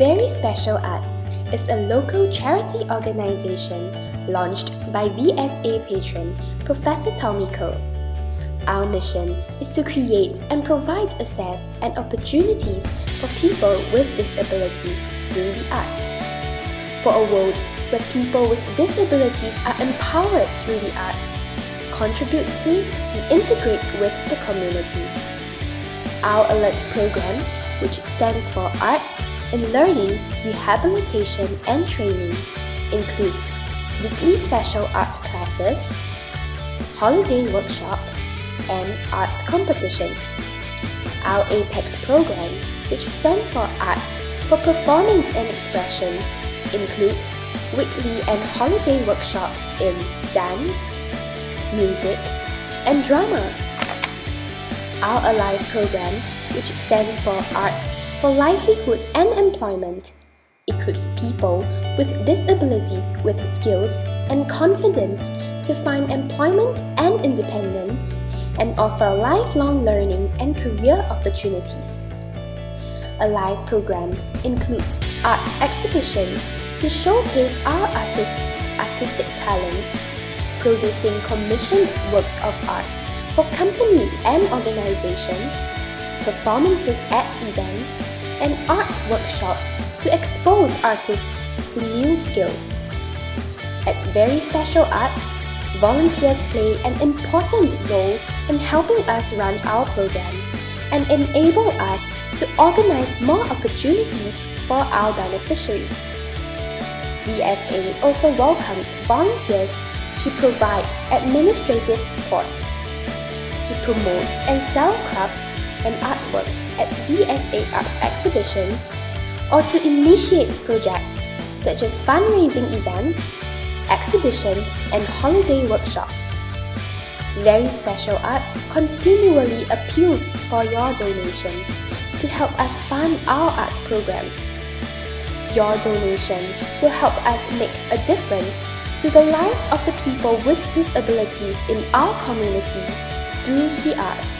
Very Special Arts is a local charity organization launched by VSA patron Professor Tommy Koh. Our mission is to create and provide access and opportunities for people with disabilities through the arts. For a world where people with disabilities are empowered through the arts, contribute to and integrate with the community. Our ALERT program, which stands for Arts in Learning, Rehabilitation and Training, includes weekly special art classes, holiday workshop, and art competitions. Our APEX program, which stands for Arts for Performance and Expression, includes weekly and holiday workshops in dance, music, and drama. Our Alive program, which stands for Arts for Livelihood and Employment, equips people with disabilities with skills and confidence to find employment and independence and offer lifelong learning and career opportunities. Alive program includes art exhibitions to showcase our artists' artistic talents, producing commissioned works of arts for companies and organizations, performances at events, and art workshops to expose artists to new skills. At Very Special Arts, volunteers play an important role in helping us run our programs and enable us to organize more opportunities for our beneficiaries. VSA also welcomes volunteers to provide administrative support, to promote and sell crafts and artworks at VSA art exhibitions, or to initiate projects such as fundraising events, exhibitions, and holiday workshops. Very Special Arts continually appeals for your donations to help us fund our art programs. Your donation will help us make a difference to the lives of the people with disabilities in our community through the arts.